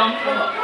jump from up.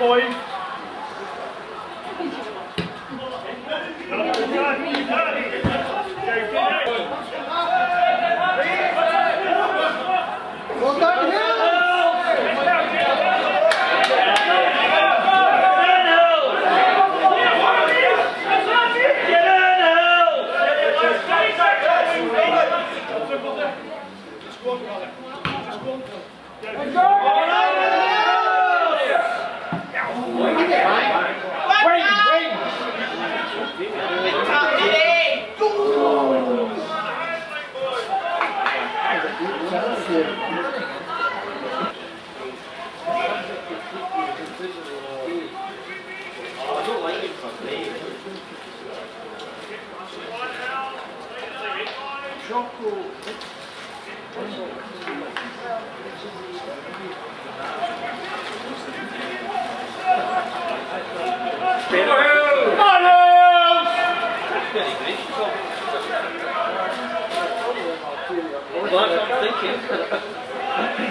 Boys. Well, that's what I'm thinking.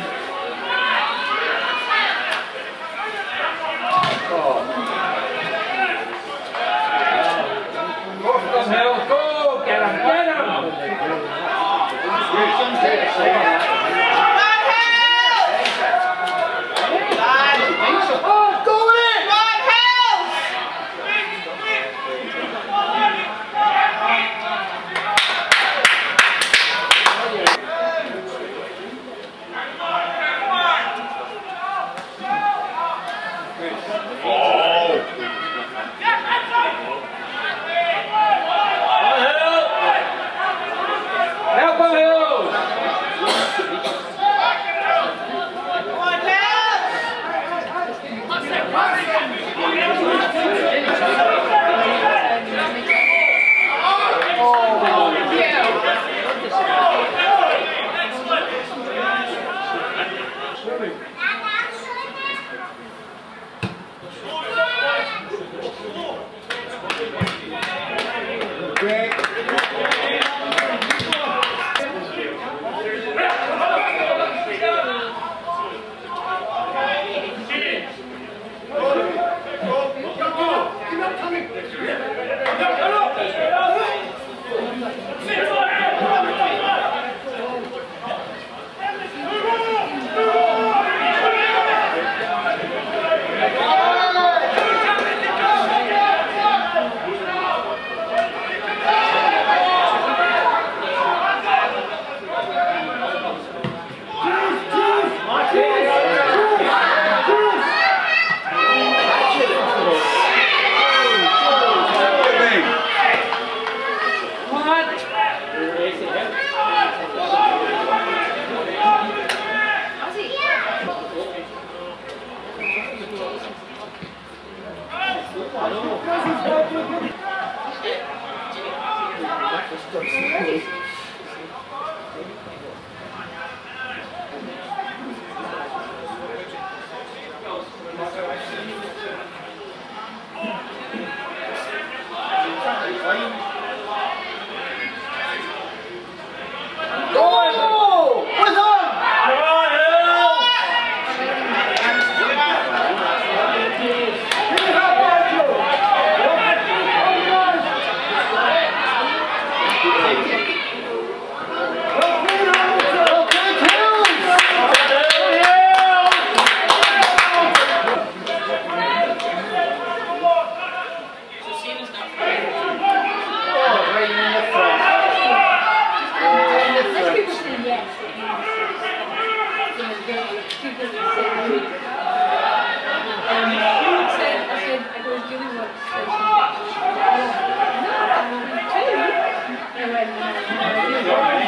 Obrigado.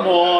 One hill!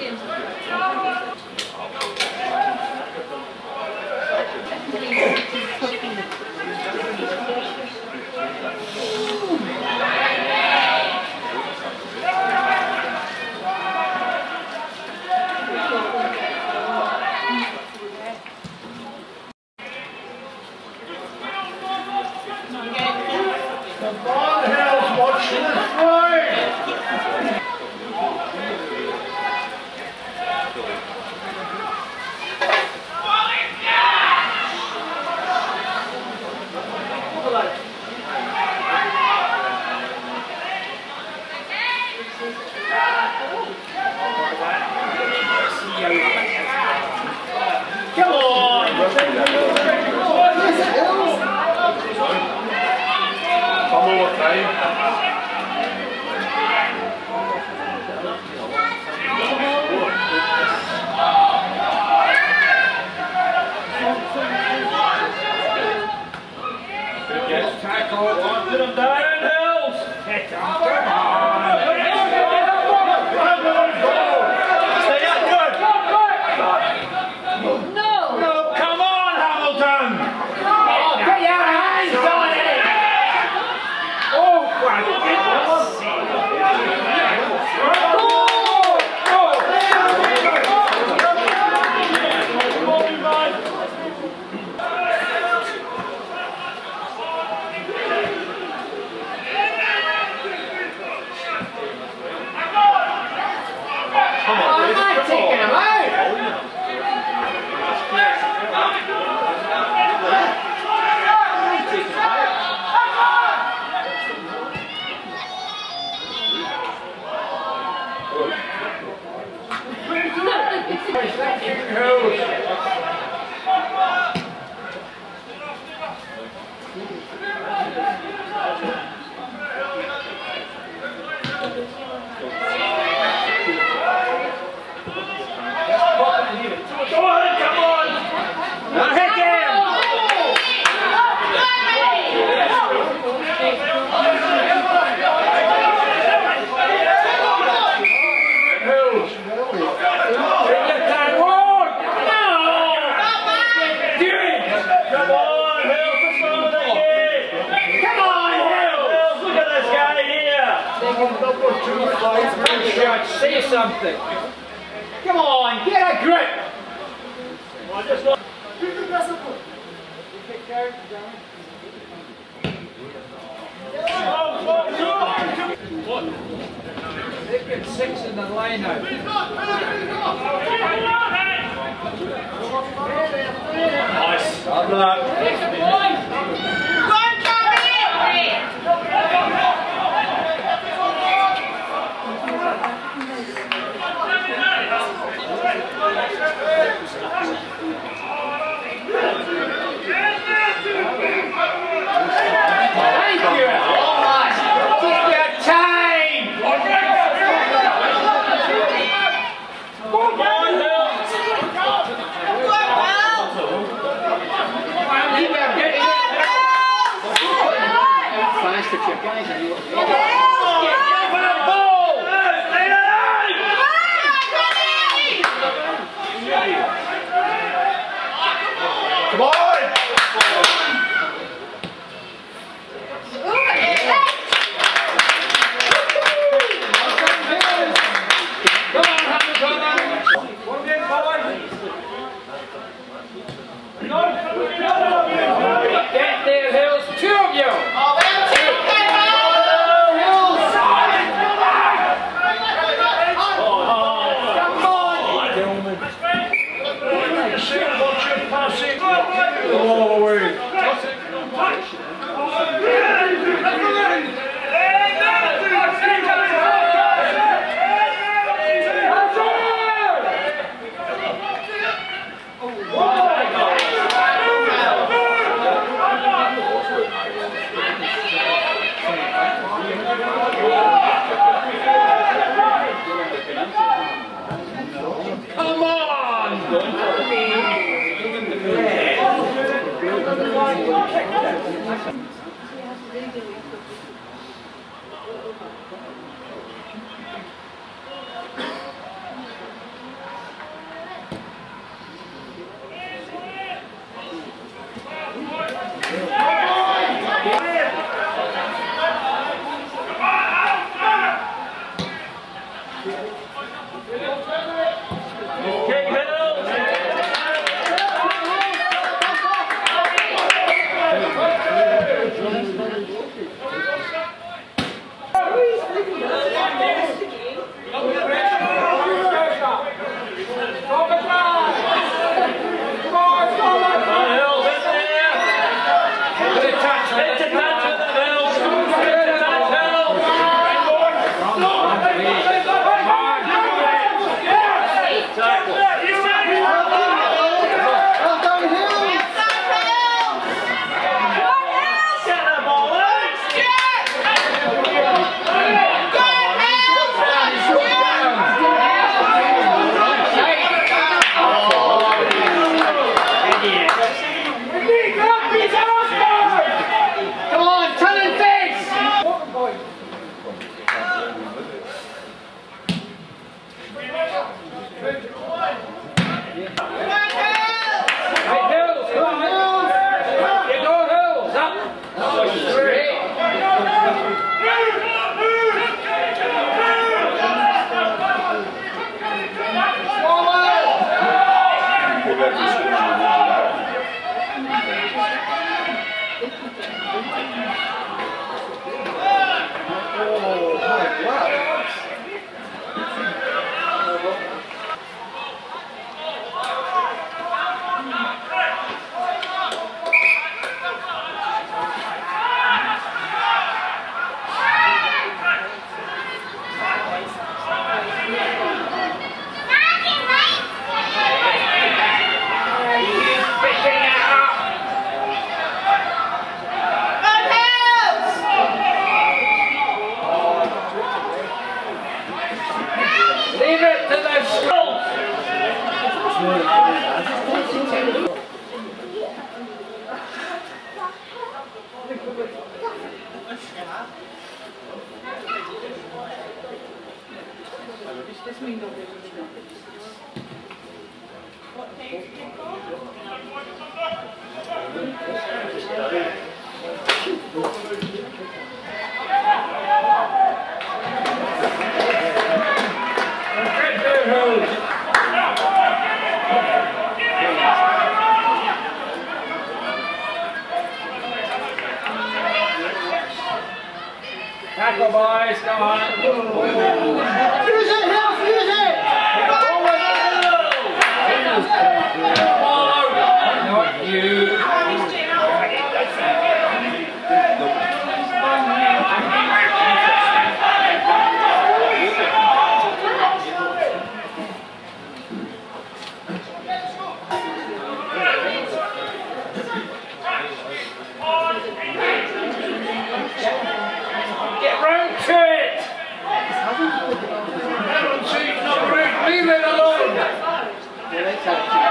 Ela é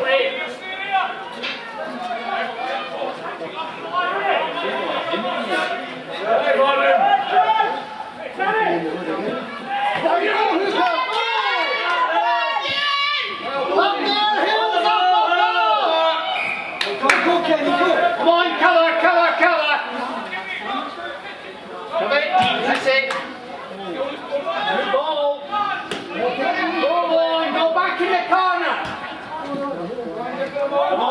That's ball. Go back in the corner. Come on.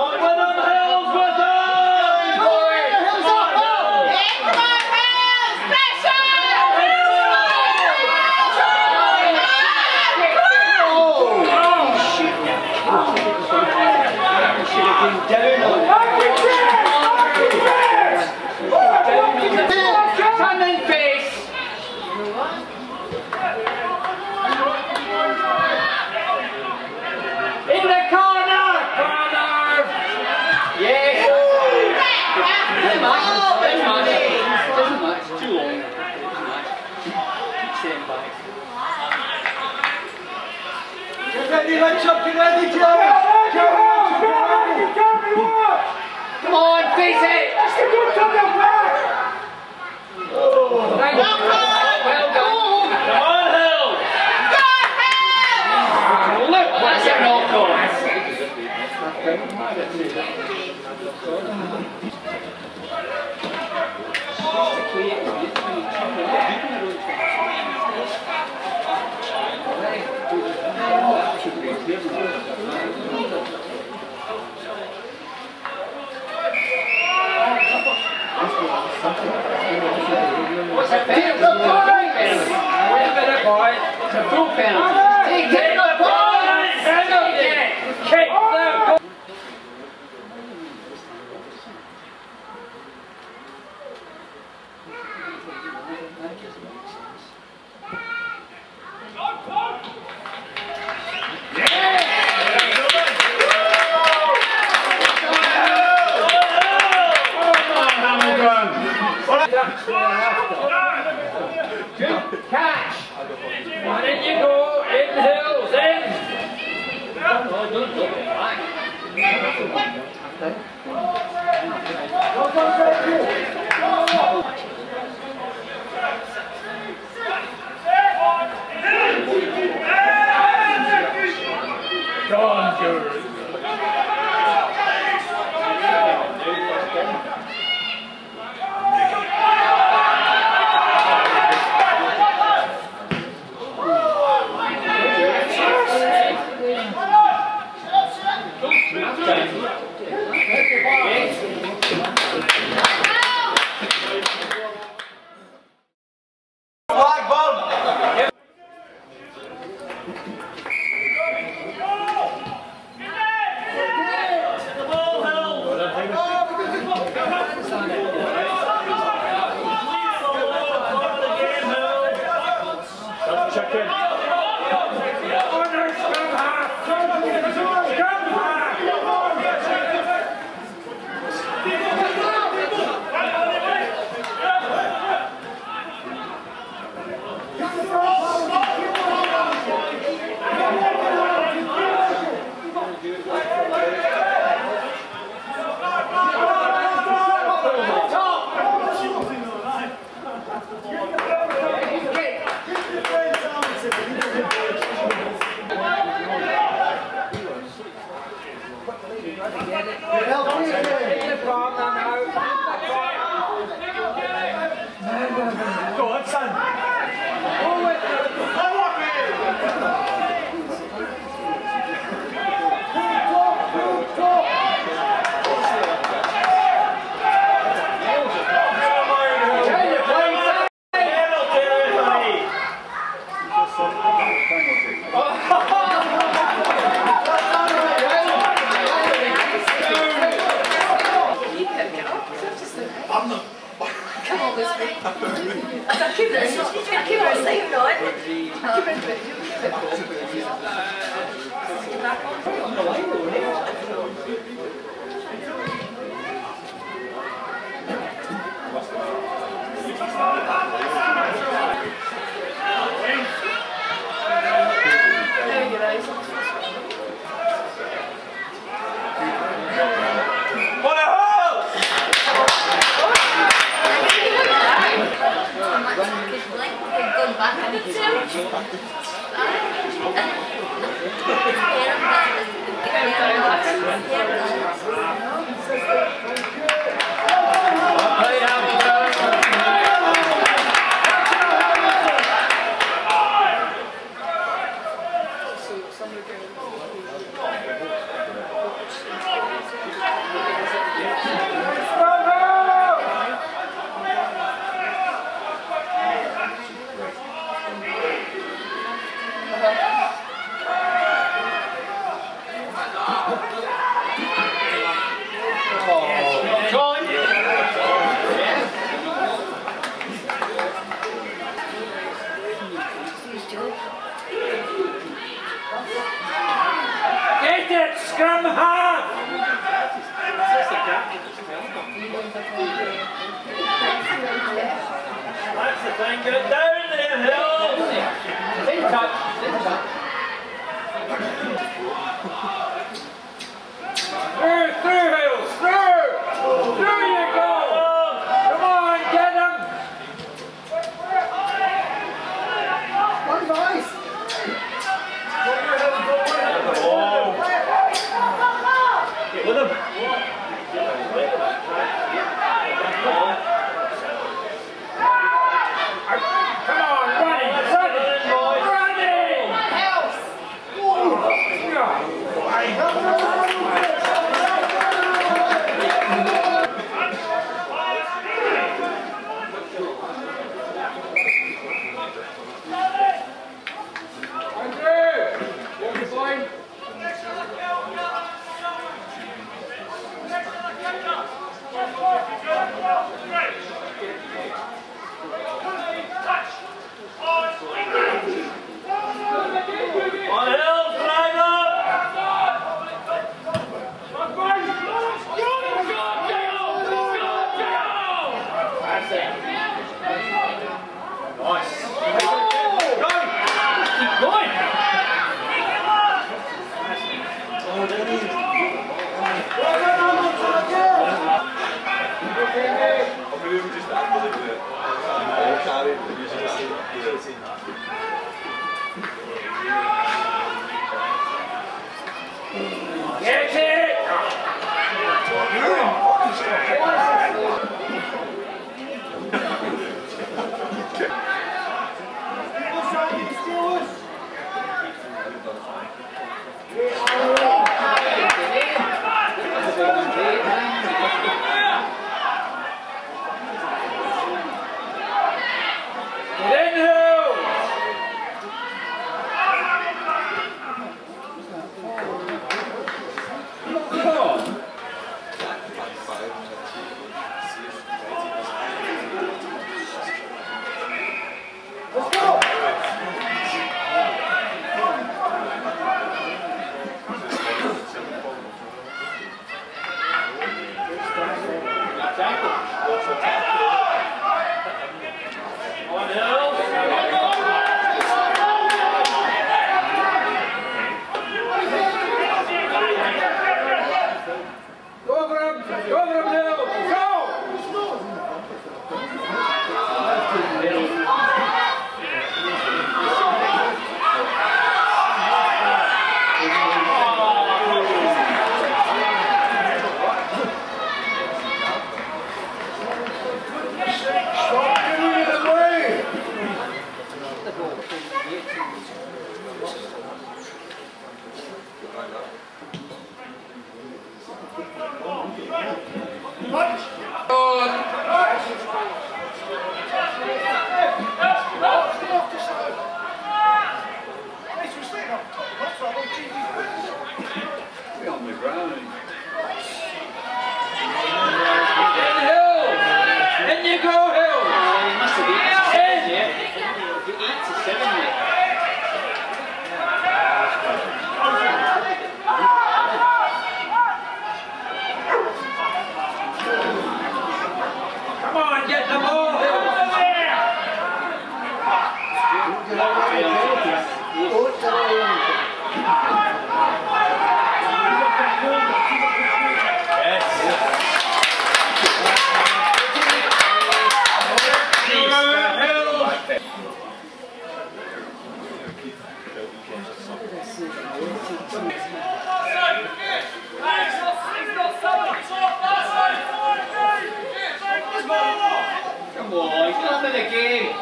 Come on, not in the game.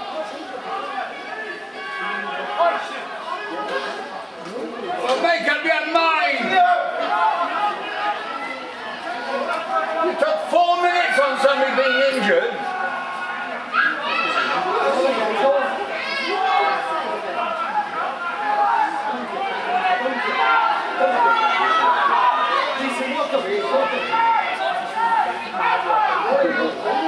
Well, make up your mind. You took four minutes on somebody being injured. Thank you.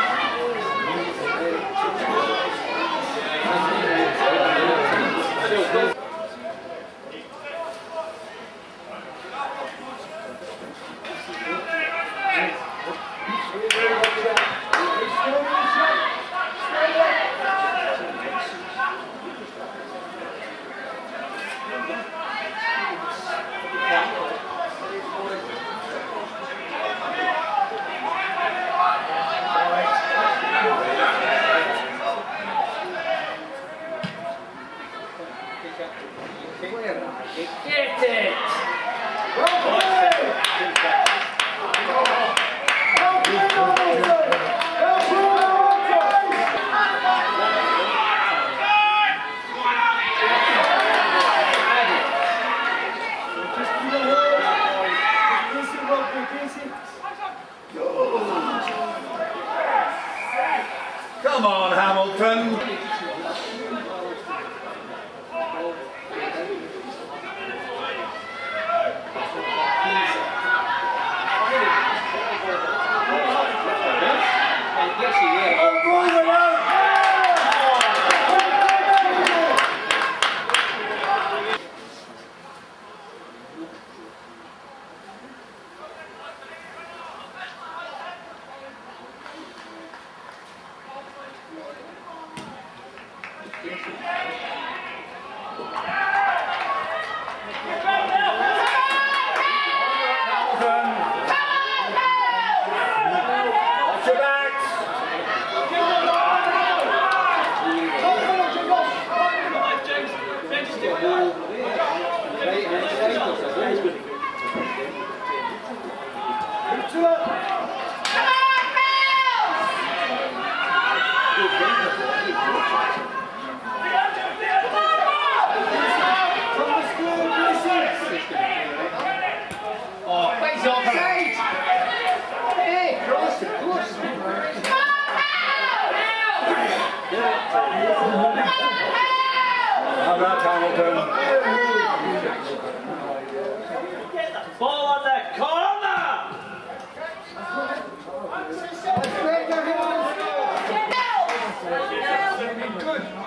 Get it. Thank you. I'm not Hamilton. Ball on that corner! Good.